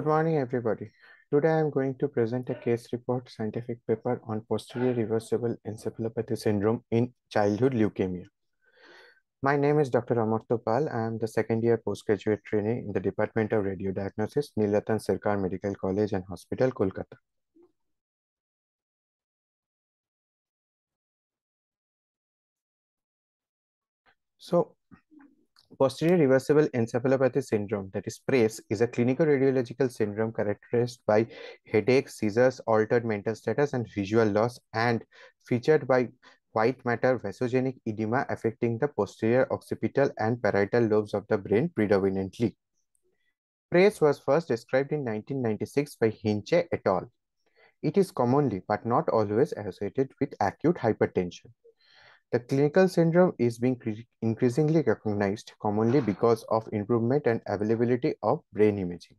Good morning, everybody. Today I am going to present a case report scientific paper on posterior reversible encephalopathy syndrome in childhood leukemia. My name is Dr. Amartya Pal. I am the second year postgraduate trainee in the Department of Radiodiagnosis, Nil Ratan Sircar Medical College and Hospital, Kolkata. So Posterior reversible encephalopathy syndrome, that is PRES, is a clinical radiological syndrome characterized by headache, seizures, altered mental status, and visual loss, and featured by white matter vasogenic edema affecting the posterior occipital and parietal lobes of the brain predominantly. PRES was first described in 1996 by Hinchey et al. It is commonly, but not always, associated with acute hypertension. The clinical syndrome is being increasingly recognized commonly because of improvement and availability of brain imaging.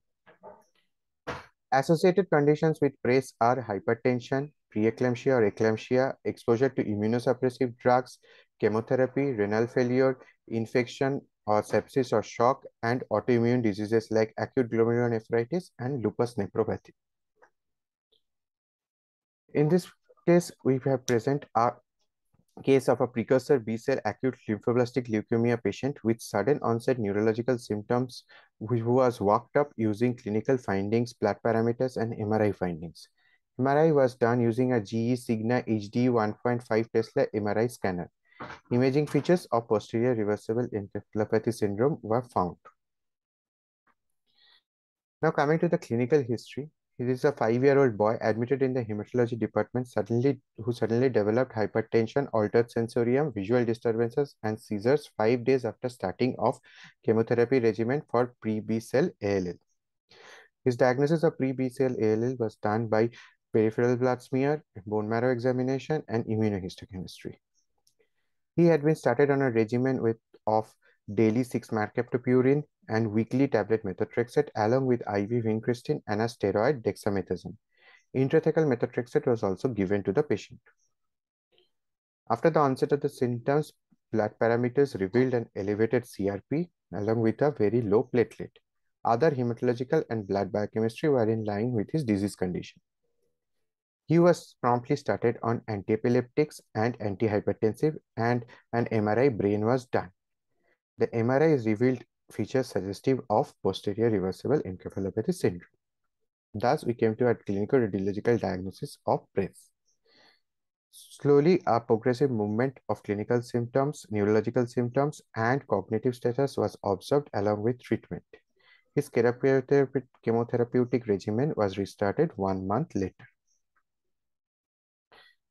Associated conditions with PRES are hypertension, preeclampsia or eclampsia, exposure to immunosuppressive drugs, chemotherapy, renal failure, infection or sepsis or shock, and autoimmune diseases like acute glomerulonephritis and lupus nephropathy. In this case, we have present a case of a precursor B-cell acute lymphoblastic leukemia patient with sudden onset neurological symptoms who was walked up using clinical findings, blood parameters, and MRI findings. MRI was done using a GE Signa HD 1.5 Tesla MRI scanner. Imaging features of posterior reversible encephalopathy syndrome were found. Now coming to the clinical history, he is a five-year-old boy admitted in the hematology department suddenly who suddenly developed hypertension, altered sensorium, visual disturbances, and seizures five days after starting off chemotherapy regimen for pre-B-cell ALL. His diagnosis of pre-B-cell ALL was done by peripheral blood smear, bone marrow examination, and immunohistochemistry. He had been started on a regimen with of daily 6 mercaptopurine and weekly tablet methotrexate along with IV vincristine and a steroid dexamethasone. Intrathecal methotrexate was also given to the patient. After the onset of the symptoms, blood parameters revealed an elevated CRP along with a very low platelet. Other hematological and blood biochemistry were in line with his disease condition. He was promptly started on antiepileptics and antihypertensive and an MRI brain was done. The MRI revealed features suggestive of posterior reversible encephalopathy syndrome. Thus, we came to a clinical radiological diagnosis of PRES. Slowly, a progressive movement of clinical symptoms, neurological symptoms, and cognitive status was observed along with treatment. His chemotherapeutic regimen was restarted one month later.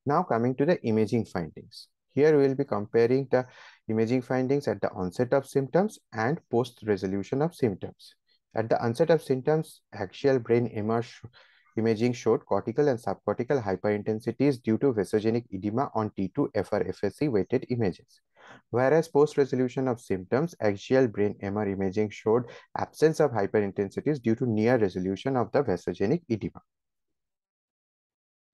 Now coming to the imaging findings. Here we will be comparing the imaging findings at the onset of symptoms and post-resolution of symptoms. At the onset of symptoms, axial brain MR imaging showed cortical and subcortical hyperintensities due to vasogenic edema on T2 FRFSE weighted images. Whereas post-resolution of symptoms, axial brain MR imaging showed absence of hyperintensities due to near resolution of the vasogenic edema.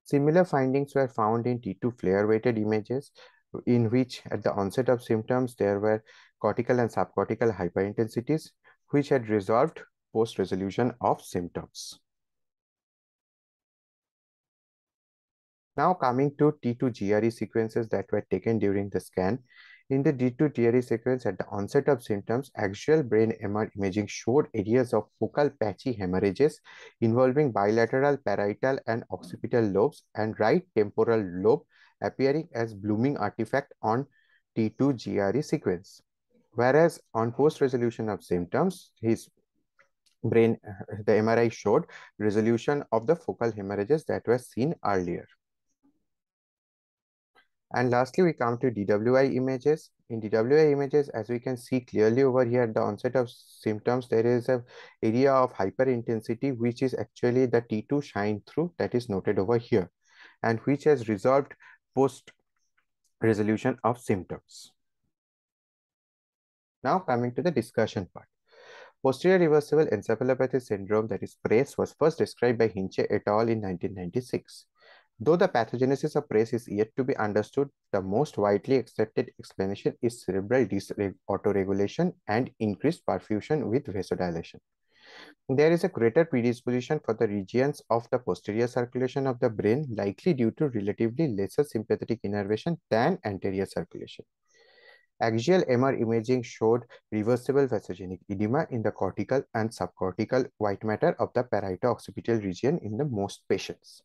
Similar findings were found in T2 FLAIR weighted images in which at the onset of symptoms there were cortical and subcortical hyperintensities which had resolved post-resolution of symptoms. Now coming to T2 GRE sequences that were taken during the scan. In the T2 GRE sequence at the onset of symptoms, axial brain MR imaging showed areas of focal patchy hemorrhages involving bilateral parietal and occipital lobes and right temporal lobe appearing as blooming artifact on T2 GRE sequence. Whereas on post-resolution of symptoms, his brain, the MRI showed resolution of the focal hemorrhages that were seen earlier. And lastly, we come to DWI images. In DWI images, as we can see clearly over here at the onset of symptoms, there is a area of hyperintensity, which is actually the T2 shine through that is noted over here and which has resolved post resolution of symptoms. Now coming to the discussion part. Posterior reversible encephalopathy syndrome, that is PRES, was first described by Hinchey et al. in 1996. Though the pathogenesis of PRES is yet to be understood, the most widely accepted explanation is cerebral autoregulation and increased perfusion with vasodilation. There is a greater predisposition for the regions of the posterior circulation of the brain likely due to relatively lesser sympathetic innervation than anterior circulation. Axial MR imaging showed reversible vasogenic edema in the cortical and subcortical white matter of the parieto-occipital region in the most patients.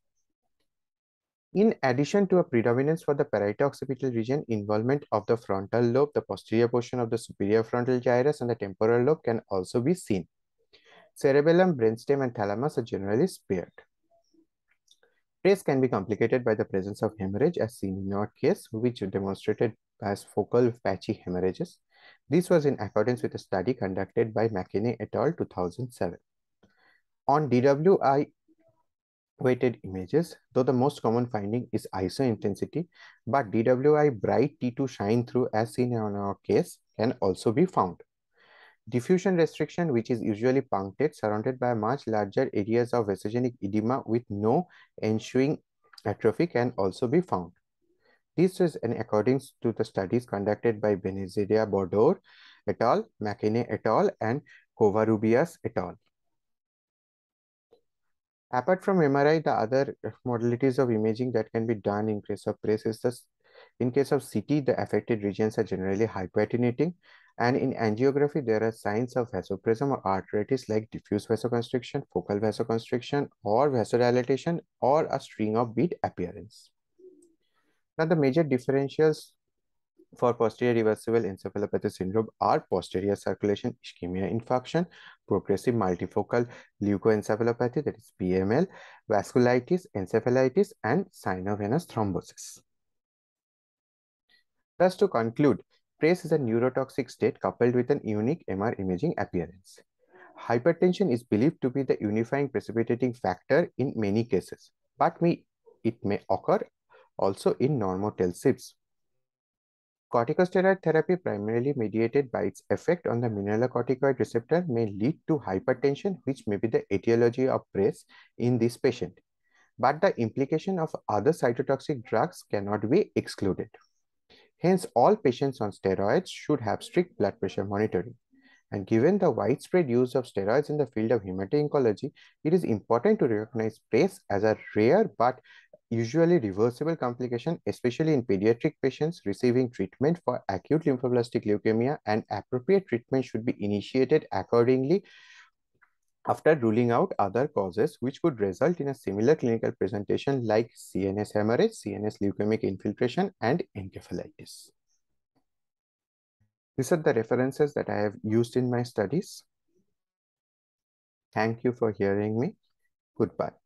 In addition to a predominance for the parieto-occipital region, involvement of the frontal lobe, the posterior portion of the superior frontal gyrus, and the temporal lobe can also be seen. Cerebellum, brainstem, and thalamus are generally spared. PRES can be complicated by the presence of hemorrhage as seen in our case, which demonstrated as focal patchy hemorrhages. This was in accordance with a study conducted by McKinney et al. 2007. On DWI weighted images, though the most common finding is ISO intensity, but DWI bright T2 shine through as seen in our case can also be found. Diffusion restriction, which is usually punctate, surrounded by much larger areas of vasogenic edema with no ensuing atrophy can also be found. This is in accordance to the studies conducted by Benziada-Boudour et al., McKinney et al., and Covarrubias et al. Apart from MRI, the other modalities of imaging that can be done in case of PRES is this. In case of CT, the affected regions are generally hypoattenuating. And in angiography, there are signs of vasopressin or arteritis like diffuse vasoconstriction, focal vasoconstriction, or vasodilatation, or a string of bead appearance. Now, the major differentials for posterior reversible encephalopathy syndrome are posterior circulation ischemia infarction, progressive multifocal leukoencephalopathy, that is PML, vasculitis, encephalitis, and sinovenous thrombosis. Thus, to conclude, PRES is a neurotoxic state coupled with an unique MR imaging appearance. Hypertension is believed to be the unifying precipitating factor in many cases, but may, it may occur also in normotensives. Corticosteroid therapy, primarily mediated by its effect on the mineralocorticoid receptor, may lead to hypertension, which may be the etiology of PRES in this patient. But the implication of other cytotoxic drugs cannot be excluded. Hence, all patients on steroids should have strict blood pressure monitoring. And given the widespread use of steroids in the field of hemato-oncology, it is important to recognize PRES as a rare but usually reversible complication, especially in pediatric patients receiving treatment for acute lymphoblastic leukemia and appropriate treatment should be initiated accordingly after ruling out other causes which could result in a similar clinical presentation like CNS hemorrhage, CNS leukemic infiltration, and encephalitis. These are the references that I have used in my studies. Thank you for hearing me. Goodbye.